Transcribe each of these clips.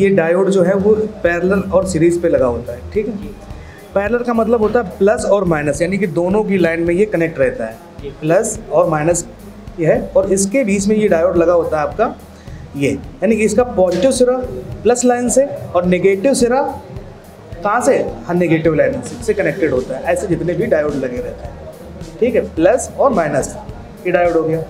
ये डायोड जो है वो पैरलर और सीरीज़ पे लगा होता है, ठीक है? पैरलर का मतलब होता है प्लस और माइनस यानी कि दोनों की लाइन में ये कनेक्ट रहता है। प्लस और माइनस ये है, और इसके बीच में ये डायोड लगा होता है आपका ये। यानी कि इसका पॉजिटिव सिरा प्लस लाइन से और नेगेटिव सिरा कहाँ से? हाँ नेगेटिव लाइन से कनेक्टेड होता है, ऐसे जितने भी डायोड लगे रहते हैं, ठीक है? प्लस और माइनस ये डायोड हो गया।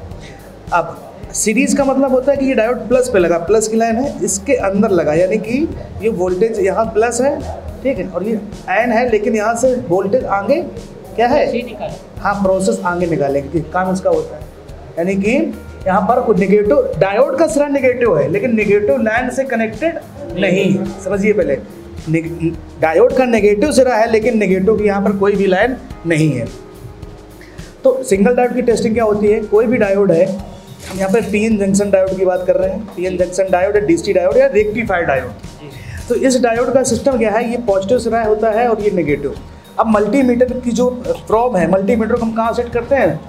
अब सीरीज़ का मतलब होता है कि ये डायोड प्लस पे लगा प्लस की लाइन है इसके अंदर लगा यानी कि ये वोल्टेज यहाँ प्लस है ठीक है और ये एन है लेकिन यहाँ से वोल्टेज आगे क्या है? हाँ प्रोसेस आगे निकालेंगे काम इसका होता है। यानी कि यहाँ पर निगेटिव डायोड का सिरा निगेटिव है लेकिन निगेटिव लाइन से कनेक्टेड नहीं। है। समझिए पहले। डायोड का नेगेटिव सिरा है लेकिन नेगेटिव की यहाँ पर कोई भी लाइन नहीं है। तो सिंगल डायोड की टेस्टिंग क्या होती है? कोई भी डायोड है यहाँ पर पी जंक्शन डायोड की बात कर रहे हैं। पी जंक्शन डायोड है डीसी डायोड या रेक्टिफाइड डायोड तो इस डायोड का सिस्टम क्या है? ये पॉजिटिव सिरा होता है और ये नेगेटिव अब मल्टीमीटर की जो प्रॉब है मल्टीमीटर को हम कहाँ सेट करते हैं?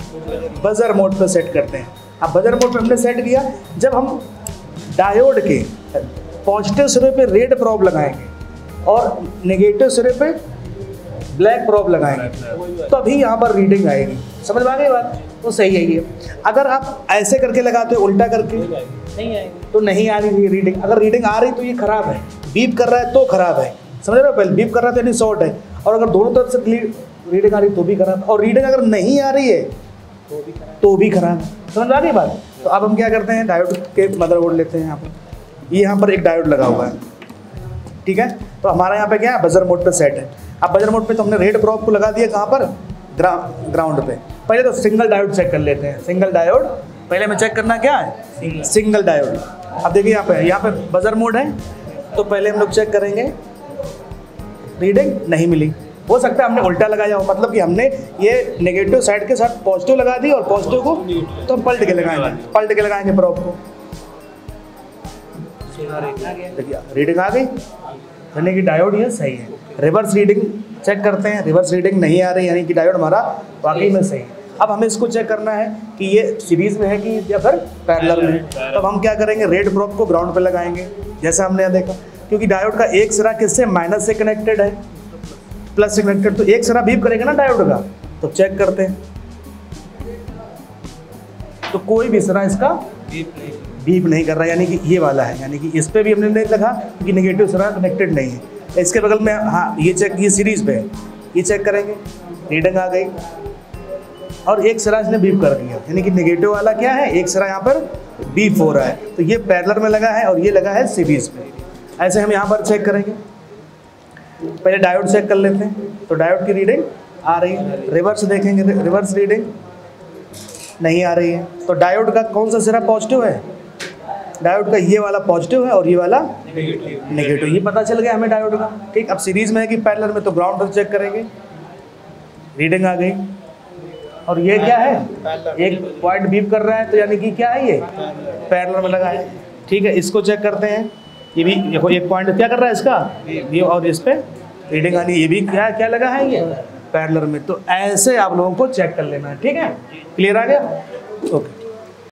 बजर मोड पर सेट करते हैं। अब बजर मोड पर हमने सेट किया जब हम डायोड के पॉजिटिव सिरे पे रेड प्रॉब लगाएँगे और नेगेटिव सिरे पे ब्लैक प्रॉब लगाएँगे। तो अभी यहाँ पर रीडिंग आएगी। समझ में आ गई बात? तो सही है ये। अगर आप ऐसे करके लगाते हो, उल्टा करके नहीं आएगी तो नहीं आ रही रीडिंग अगर रीडिंग आ रही तो ये खराब है। बीप कर रहा है तो खराब है। समझ रहे हो? पहले बीप कर रहा है तो यानी शॉर्ट है। और अगर दोनों तरफ़ से रीडिंग आ रही तो भी खराब। और रीडिंग अगर नहीं आ रही है तो भी खराब। समझ आ रही बात? तो अब हम क्या करते हैं? डायोड के मदरबोर्ड लेते हैं यहाँ पर। ये यहाँ पर एक डायोड लगा हुआ है। ठीक है? तो हमारा यहाँ पे क्या है? बजर मोड पे सेट है। अब बजर मोड पे तो हमने रेड प्रॉप को लगा दिया कहाँ पर? ग्रा ग्राउंड पे। पहले तो सिंगल डायोड चेक कर लेते हैं। सिंगल डायोड पहले हमें चेक करना क्या है? सिंगल डायोड अब देखिए यहाँ पे यहाँ पे बजर मोड है तो पहले हम लोग चेक करेंगे। रीडिंग नहीं मिली। हो सकता है हमने उल्टा लगाया हो मतलब कि हमने ये नेगेटिव साइड के साथ पॉजिटिव लगा दी और पॉजिटिव को तो हम पलट के लगाएँगे। पलट के लगाएँगे प्रॉप को। रीडिंग आ गई। यानी कि डायोड ये सही है। रिवर्स रीडिंग चेक करते हैं। रिवर्स रीडिंग नहीं आ रही यानी कि डायोड हमारा वाकई में सही है। अब हमें इसको चेक करना है कि ये सीरीज़ में है कि या फिर पैरेलल में तब तो हम क्या करेंगे? रेड प्रोप को ग्राउंड पे लगाएँगे जैसे हमने यहाँ देखा। क्योंकि डायोड का एक सिरा किससे? माइनस से कनेक्टेड है। प्लस से कनेक्टेड तो एक सिरा बीप करेगा ना डायोड का? तो चेक करते हैं। तो कोई भी सिरा इसका बीप नहीं। कर रहा, यानी कि ये वाला है, यानी कि इस पर भी हमने नहीं लगा क्योंकि नेगेटिव सिरा कनेक्टेड नहीं है। इसके बगल में हाँ ये चेक ये सीरीज़ पे है। ये चेक करेंगे रीडिंग आ गई। और एक सिरा इसने बीप कर दिया, यानी कि नेगेटिव वाला क्या है? एक सरा यहाँ पर बीप हो रहा है। तो ये पैरलर में लगा है और ये लगा है सीरीज़ पे। ऐसे हम यहाँ पर चेक करेंगे। पहले डायोड चेक कर लेते हैं। तो डायोड की रीडिंग आ रही है। रिवर्स देखेंगे रिवर्स रीडिंग नहीं आ रही है। तो डायोड का कौन सा सिरा पॉजिटिव है? डायोड का ये वाला पॉजिटिव है और ये वाला नेगेटिव ये पता चल गया हमें डायोड का। ठीक अब सीरीज़ में है कि पैरेलल में तो ग्राउंड पर चेक करेंगे। रीडिंग आ गई। और ये क्या है? एक पॉइंट बीप कर रहा है तो यानी कि क्या है ये? पैरेलल में लगा है। ठीक है इसको चेक करते हैं। ये भी देखो एक पॉइंट क्या कर रहा है इसका? ये और इस पर रीडिंग आनी ये भी क्या क्या लगा है ये? पैरेलल में। तो ऐसे आप लोगों को चेक कर लेना है। ठीक है? क्लियर आ गया? ओके